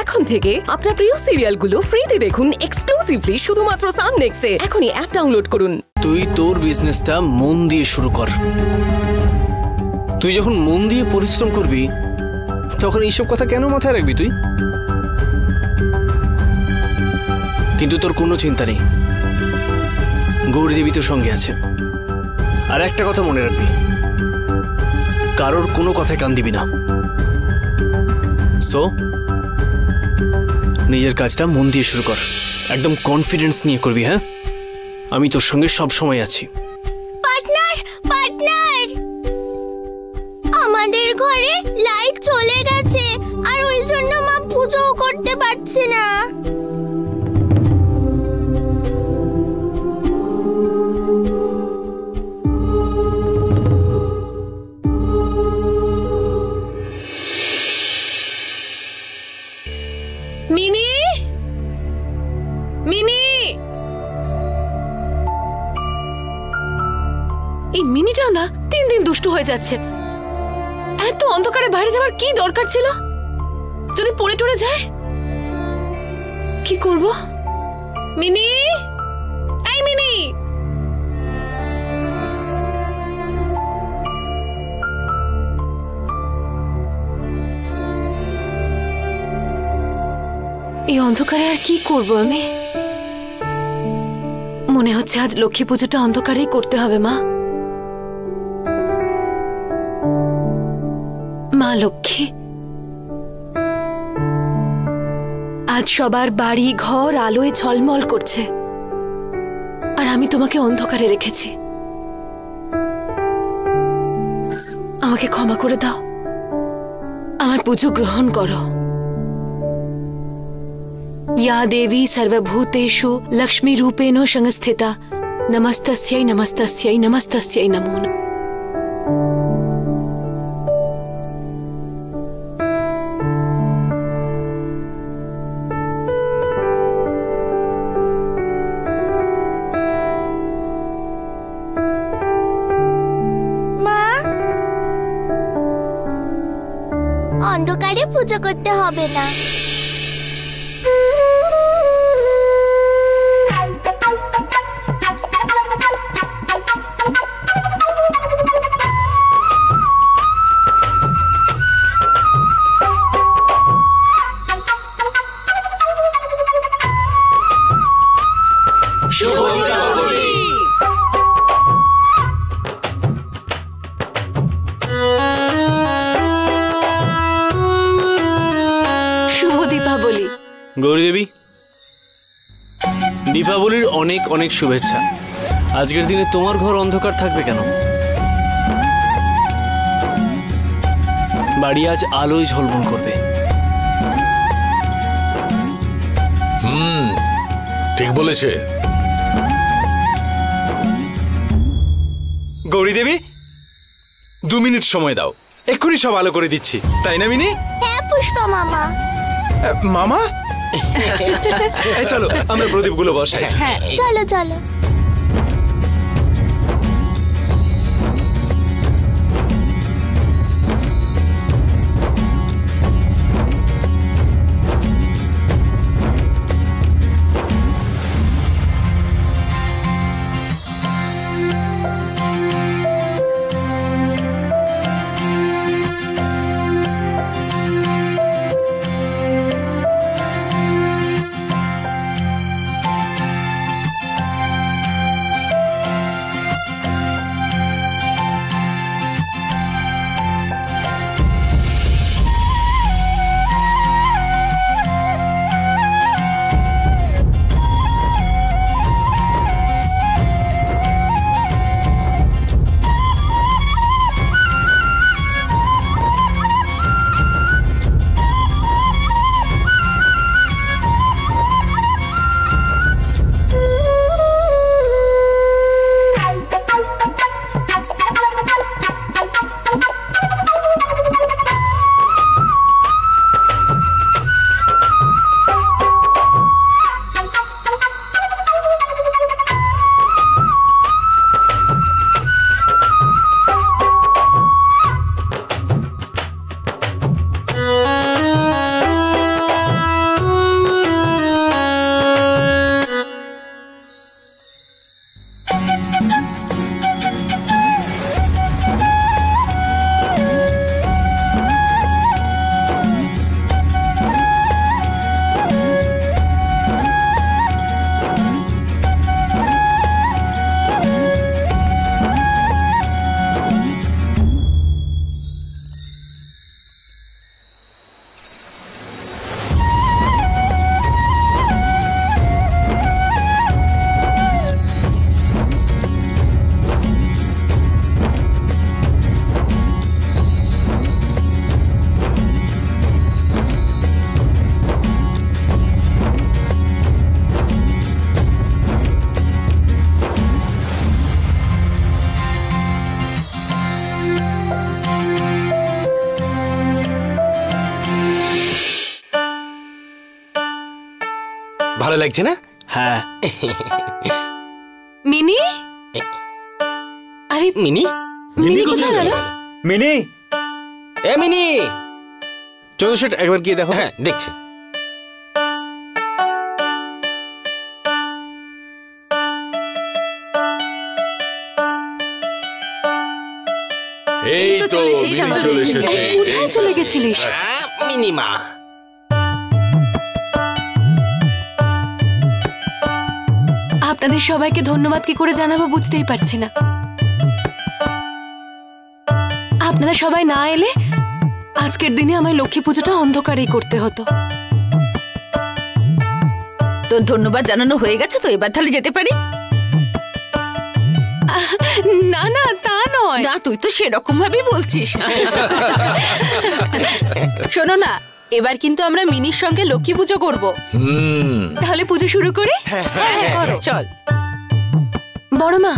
এখন থেকে আপনার প্রিয় সিরিয়ালগুলো ফ্রিতে দেখুন এক্সক্লুসিভলি শুধুমাত্র সান নেক্সটে এখনই অ্যাপ ডাউনলোড করুন। তুই তোর বিজনেসটা মন দিয়ে শুরু কর। তুই যখন মন দিয়ে পরিশ্রম করবি, তখন এইসব কথা কেন মাথায় রাখবি তুই? কিন্তু তোর কোনো চিন্তা নেই। গৌরীদেবী তোর সঙ্গে আছে। আর একটা কথা মনে রাখবি। কারোর কোনো কথায় কান দিবি না। সো নিজের কাজটা মন দিয়ে শুরু কর। একদম কনফিডেন্স নিয়ে করবি হ্যাঁ? আমি তোর সঙ্গে সব সময় আছি। Partner partner! আমাদের ঘরে লাইট চলে গেছে। হয়ে যাচ্ছে। এত অন্ধকারে বাইরে যাওয়ার কি দরকার ছিল? যদি পড়ে টড়ে যায়, কি করব? মিনি? এই মিনি! এই অন্ধকারে আর কি করব আমি? মনে হচ্ছে আজ লক্ষ্মী পুজোটা অন্ধকারেই করতে হবে, মা। লক্ষ্মী আজ সবার বাড়ি, ঘর, আলোয় ঝলমল করছে। আর আমি তোমাকে অন্ধকারে রেখেছি। আমাকে ক্ষমা করে দাও। আমার পুজো গ্রহণ করো। ইয়া দেবী সর্বভূতেষু লক্ষ্মী রূপেণ সংস্থিতা। নমস্তস্যাই নমস্তস্যাই নমস্তস্যাই নমো নমঃ। করতে হবে না অনেক শুভেচ্ছা। আজকের দিনে তোমার ঘর অন্ধকার থাকবে কেন? বাড়ি আজ আলোয় ঝলমল করবে। হুম ঠিক বলেছে। গৌরী দেবী দু মিনিট সময় দাও। এক্ষুনি সব আলো করে দিচ্ছি। তাই না মিনি? হ্যাঁ পুষ্পা মামা। মামা? চলো আমরা প্রদীপগুলো বসাই। চলো চলো। ভালো লাগছে না? হ্যাঁ। মিনি? আরে মিনি? মিনি কোথায় গেল? মিনি? এ মিনি! চলো সেটা একবার গিয়ে দেখো। হ্যাঁ দেখছি। এই তো চলে এসেছি, মিনি চলে কোথায় গেছিলিস? আহ, মিনিমা। আপনাদের সবাইকে ধন্যবাদ কি করে জানাব বুঝতেই পারছি না। আপনারা সবাই না এলে আজকের দিনে আমায় লক্ষ্মী পুজোটা অন্ধকারেই করতে হতো। তোর ধন্যবাদ জানানো হয়ে গেছে তো এবার তাহলে যেতে পারি? না না তা নয়। না তুই তো সেরকম ভাবেই বলছিস। শোনো না এবার কিন্তু আমরা মিনির সঙ্গে লক্ষ্মী পুজো করব। হুম। তাহলে পুজো শুরু করি? হ্যাঁ করো। চল। বড় মা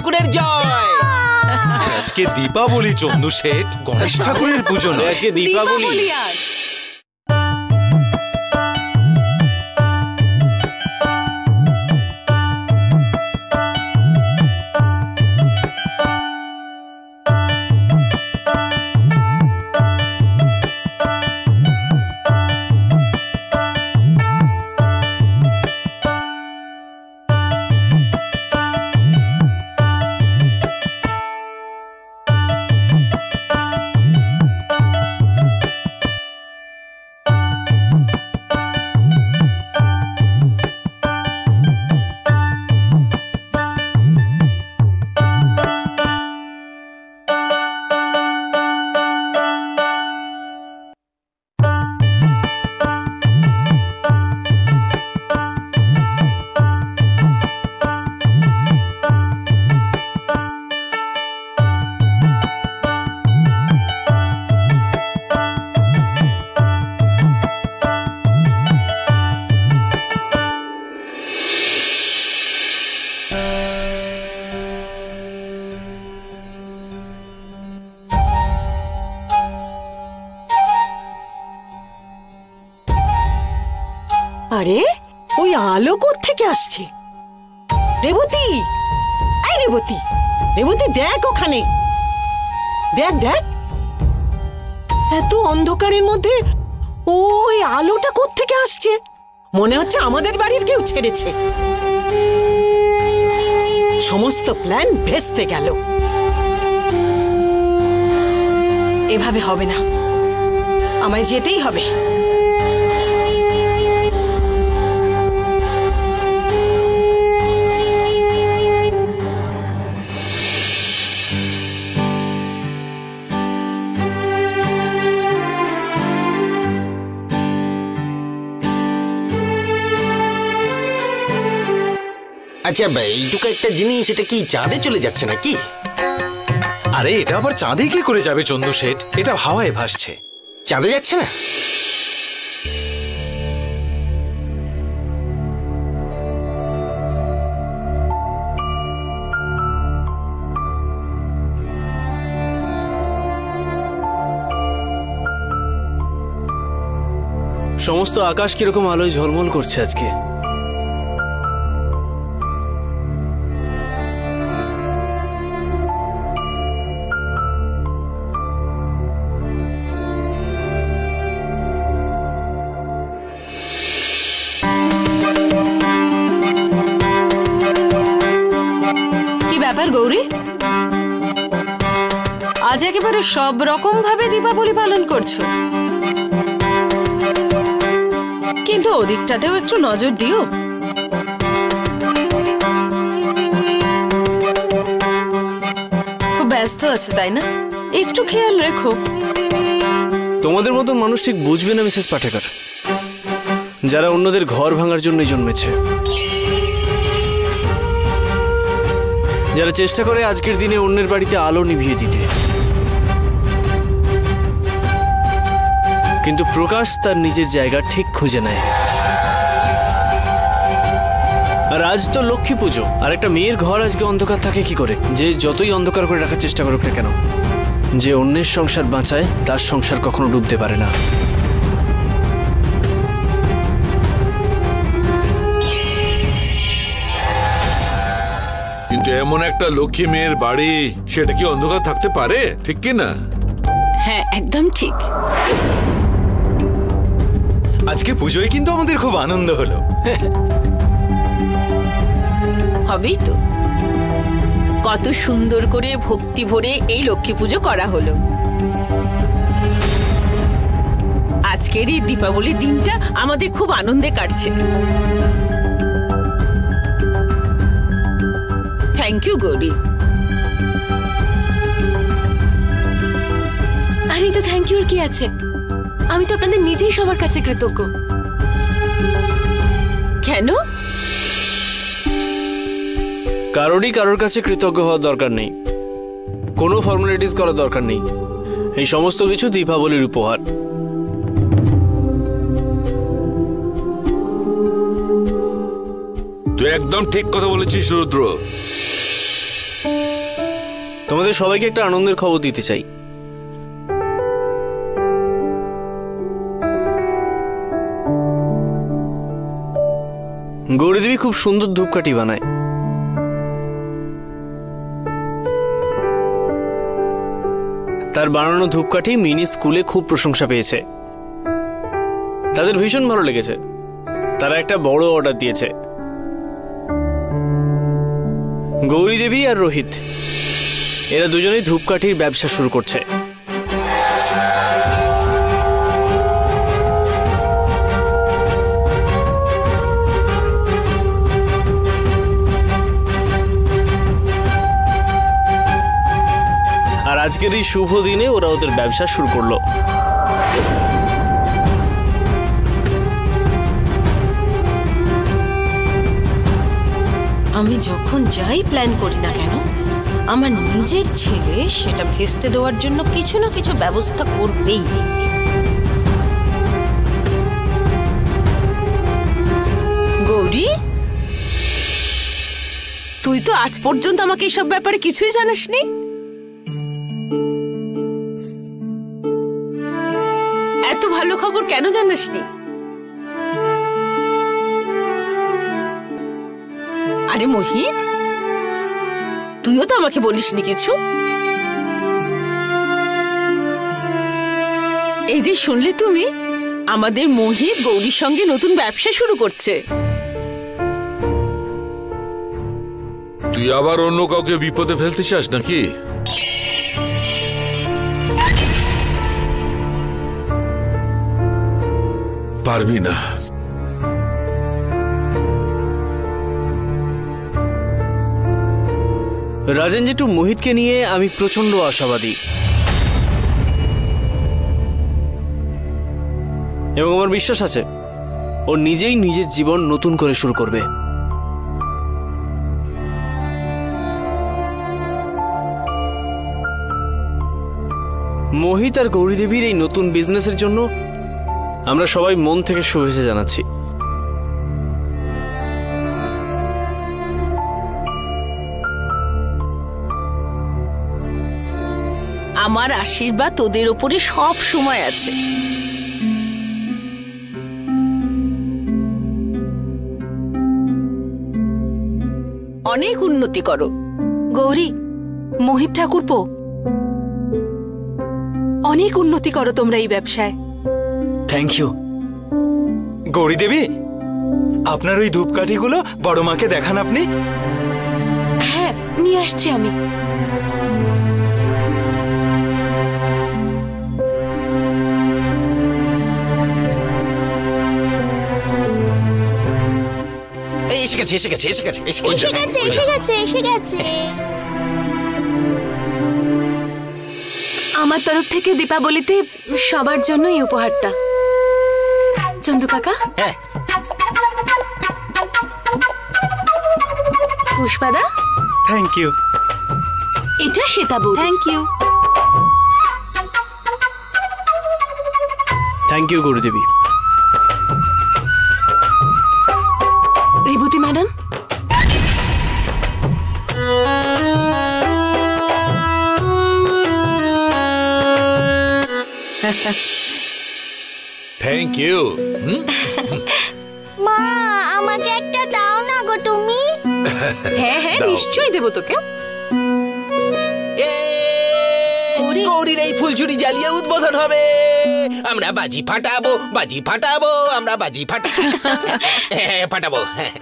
ঠাকুরের জয়। আজকে দীপাবলি চন্দু শেঠ গণেশ ঠাকুরের পুজো নয়। আজকে দীপাবলি। আরে, ওই আলো থেকে আসছে? রেবতী! এই রেবতী রেবতী দেখ ওখানে। দেখ দেখ। এত অন্ধকারের মধ্যে ওই আলোটা থেকে আসছে? মনে হচ্ছে আমাদের বাড়ির কেউ ছেড়েছে। সমস্ত প্ল্যান ভেস্তে গেল। এভাবে হবে না। আমায় যেতেই হবে। আচ্ছা ভাই এইটুকু একটা জিনিস এটা কি চাঁদে চলে যাচ্ছে নাকি? আরে এটা আবার চাঁদে কি করে যাবে চন্দু শেঠ। এটা হাওয়ায় ভাসছে। চাঁদে যাচ্ছে না? সমস্ত আকাশ কীরকম আলোয় ঝলমল করছে আজকে? গৌরী। আজ একেবারে সব রকম ভাবে দীপাবলি পালন করছ। কিন্তু ওদিকটাতেও একটু নজর দিও। খুব ব্যস্ত আছো, তাই না? একটু খেয়াল রেখো। তোমাদের মতন মানুষ ঠিক বুঝবে না, মিসেস পাটেকার। যারা অন্যদের ঘর ভাঙার জন্যই জন্মেছে। যারা চেষ্টা করে আজকের দিনে অন্যের বাড়িতে আলো নিভিয়ে দিতে। কিন্তু প্রকাশ তার নিজের জায়গা ঠিক খুঁজে নেয়। আর আজ তো লক্ষ্মী পুজো, আর একটা মেয়ের ঘর আজকে অন্ধকার থাকে কি করে? যে যতই অন্ধকার করে রাখার চেষ্টা করুক না কেন, যে অন্যের সংসার বাঁচায়, তার সংসার কখনো ডুবতে পারে না। এমন একটা লক্ষ্মী মেয়ের বাড়ি? সেটা কি অন্ধকার থাকতে পারে? ঠিক কি না? হ্যাঁ একদম ঠিক। আজকে পুজোয় কিন্তু আমাদের খুব আনন্দ হলো। হবেই তো। কত সুন্দর করে ভক্তি ভরে এই লক্ষ্মী পুজো করা হলো। আজকের এই দীপাবলির দিনটা আমাদের খুব আনন্দে কাটছে। থ্যাংক ইউ গৌরী আর এই তো থ্যাংক ইউর কি আছে? আমি তো আপনাদের নিজেই সবার কাছে কৃতজ্ঞ। কেন? কারোরই কারোর কাছে কৃতজ্ঞ হওয়ার দরকার নেই। কোনো ফর্মালিটিস করার দরকার নেই। এই সমস্ত কিছু দীপাবলির উপহার। তুই একদম ঠিক কথা বলেছিস রুদ্র। তোমাদের সবাইকে একটা আনন্দের খবর দিতে চাই। গৌরীদেবী খুব সুন্দর ধূপকাঠি বানায়। তার বানানো ধূপকাঠি মিনি স্কুলে খুব প্রশংসা পেয়েছে। তাদের ভীষণ ভালো লেগেছে। তারা একটা বড় অর্ডার দিয়েছে। গৌরী দেবী আর রোহিত। এরা দুজনেই ধূপকাঠির ব্যবসা শুরু করছে। আর আজকের এই শুভ দিনে ওরা ওদের ব্যবসা শুরু করল। আমি যখন যাই প্ল্যান করি না কেন আমার নিজের ছেলে সেটা ভেস্তে দেওয়ার জন্য কিছু না কিছু ব্যবস্থা করবেই। গৌরী? তুই তো আজ পর্যন্ত আমাকে এসব ব্যাপারে কিছুই জানাসনি। এত ভালো খবর কেন জানাসনি? আরে মহি তুইও তো আমাকে বলিসনি কিছু? এই যে শুনলে তুমি, আমাদের মোহিত গৌরীর সঙ্গে নতুন ব্যবসা শুরু করছে। তুই আবার অন্য কাউকে বিপদে ফেলতে চাস নাকি? পারবি না। রাজেন জেঠু, মোহিতকে নিয়ে আমি প্রচণ্ড আশাবাদী। এবং আমার বিশ্বাস আছে, ও নিজেই নিজের জীবন নতুন করে শুরু করবে। মোহিত আর গৌরীদেবীর এই নতুন বিজনেসের জন্য আমরা সবাই মন থেকে শুভেচ্ছা জানাচ্ছি। আমার আশীর্বাদ তোদের ওপরে সব সময় আছে। অনেক উন্নতি করো। গৌরী মোহিত ঠাকুরপো অনেক উন্নতি করো তোমরা এই ব্যবসায়। থ্যাংক ইউ গৌরী দেবী আপনার ওই ধূপকাঠিগুলো বড় মাকে দেখান আপনি। হ্যাঁ নিয়ে আসছি আমি। গেছে এসে গেছে এসে গেছে। এসে এসে গেছে এসে গেছে এসে গেছে আমার তরফ থেকে দীপাবলিতে সবার জন্য এই উপহারটা। চন্দু কাকা? হ্যাঁ। পুষ্পাদা? থ্যাংক ইউ এটা শ্বেতা বউ। Thank you thank you Gauridevi. Thank you মা আমাকে একটা দাও না গো তুমি। হ্যাঁ হ্যাঁ নিশ্চয়ই দেবো তোকে। গৌরীর এই ফুলঝুরি জ্বালিয়ে উদ্বোধন হবে। আমরা বাজি ফাটাবো বাজি ফাটাবো আমরা বাজি ফাটা। হ্যাঁ, ফাটাবো হ্যাঁ।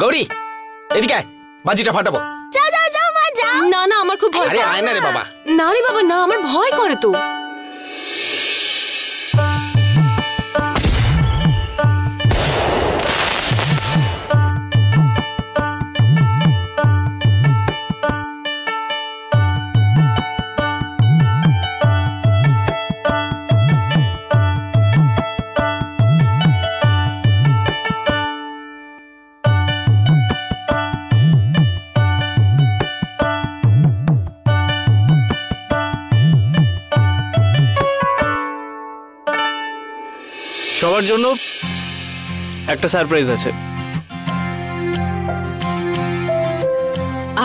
গৌরী এদিকে বাজিটা ফাটাবো। খুব ভয় আরে আয় না রে বাবা। না রে বাবা না আমার ভয় করে তো। সবার জন্য একটা সারপ্রাইজ আছে।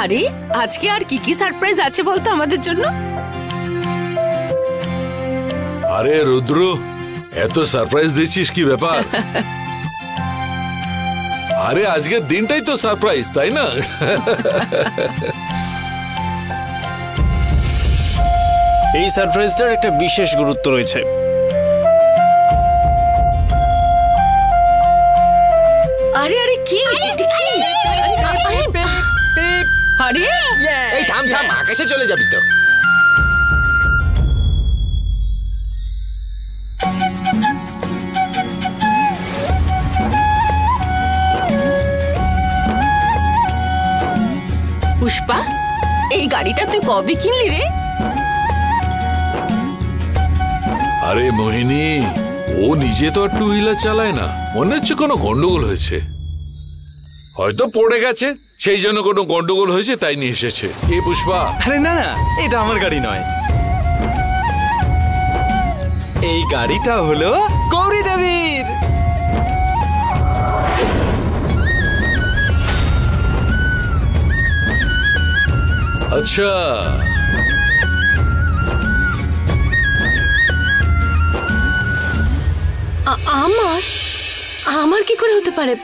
আরে আজকে আর কি কি সারপ্রাইজ আছে বলতো আমাদের জন্য? আরে রুদ্র এত সারপ্রাইজ দিচ্ছিস কি ব্যাপার? আরে আজকের দিনটাই তো সারপ্রাইজ তাই না? এই সারপ্রাইজটার একটা বিশেষ গুরুত্ব রয়েছে। আরে এই থাম থাম আকাশে চলে যাবি তো। পুষ্পা এই গাড়িটা তুই কবে কিনলি রে? আরে মোহিনী ও নিজে তো আর টু হুইলার চালায় না। মনে হচ্ছে কোনো গন্ডগোল হয়েছে। হয়তো পড়ে গেছে। সেই জন্য কোনো গন্ডগোল হয়েছে তাই নিয়ে এসেছে। এ পুষ্পা। আরে না না এটা আমার গাড়ি নয়। এই গাড়িটা হলো গৌরী দেবীর। আচ্ছা। আমার? আমার কি করে হতে পারে?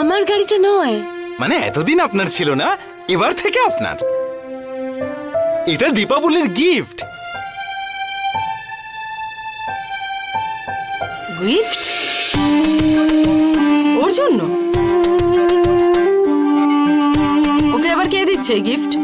আমার গাড়িটা নয়। মানে এতদিন আপনার ছিল না এবার থেকে আপনার। এটা দীপাবলির গিফট গিফট ওর জন্য? ওকে আবার কে দিচ্ছে গিফট